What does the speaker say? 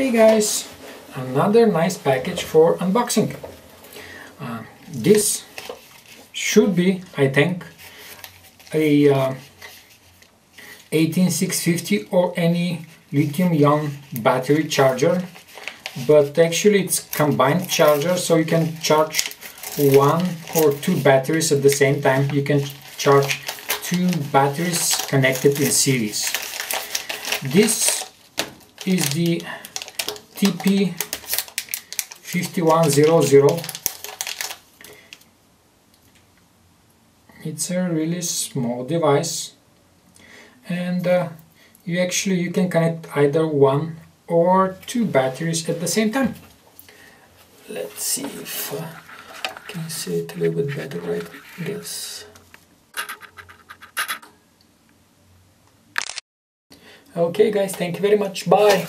Hey guys, another nice package for unboxing. Uh, this should be, I think, a uh, 18650 or any lithium-ion battery charger but actually it's combined charger so you can charge one or two batteries at the same time you can charge two batteries connected in series this is the TP5100 it's a really small device. And uh, you actually you can connect either one or two batteries at the same time. Let's see if uh, I can see it a little bit better right? Guess okay guys thank you very much. Bye